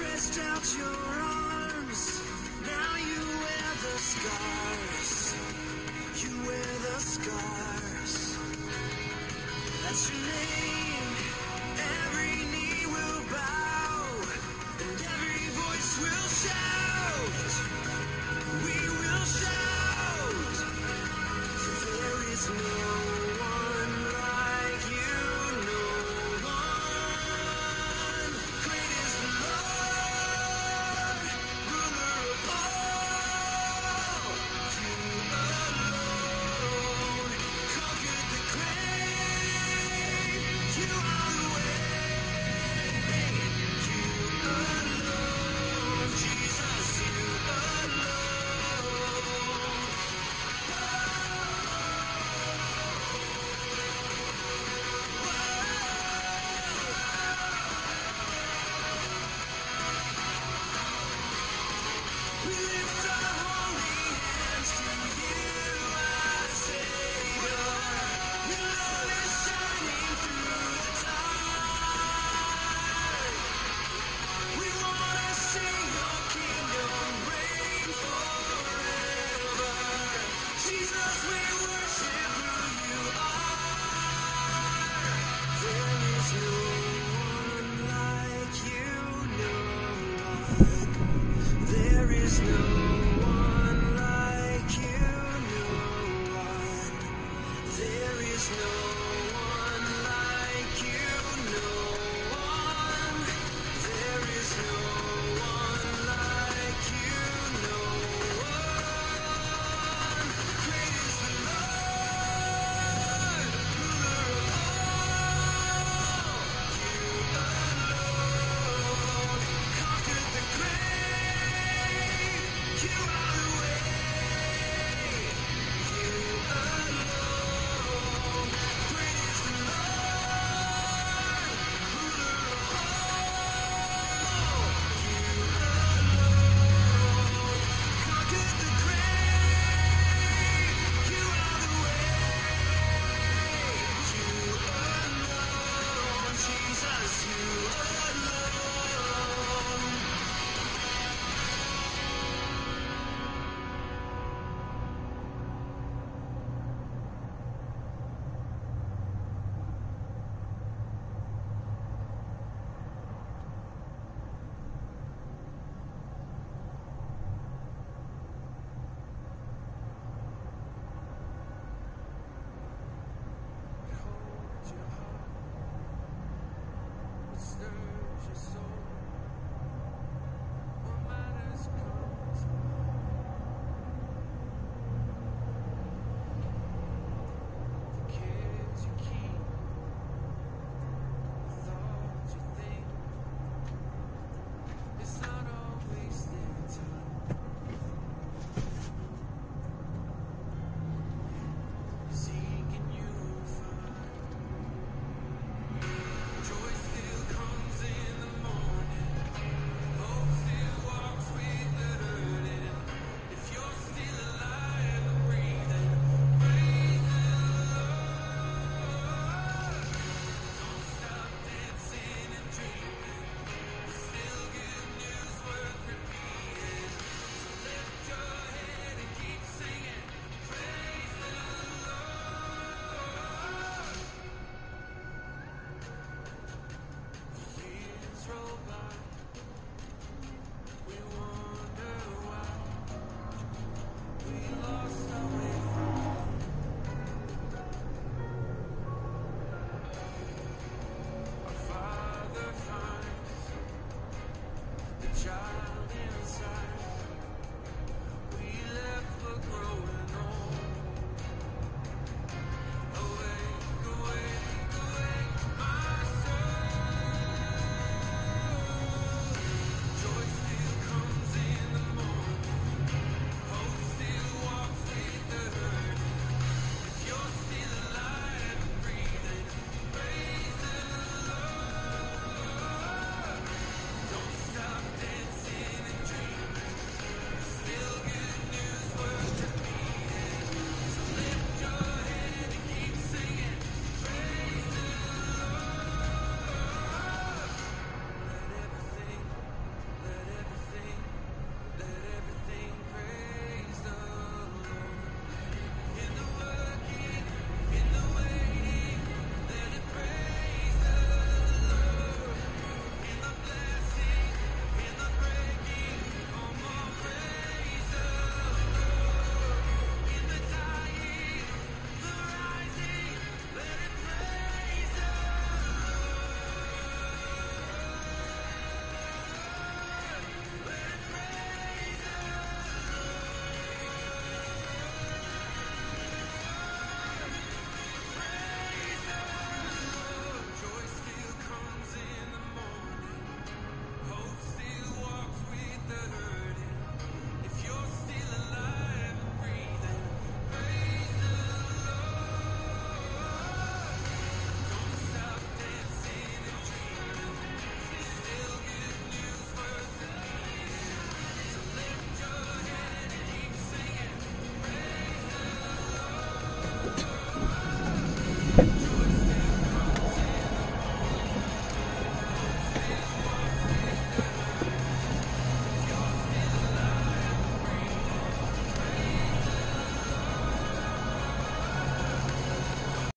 stretched out your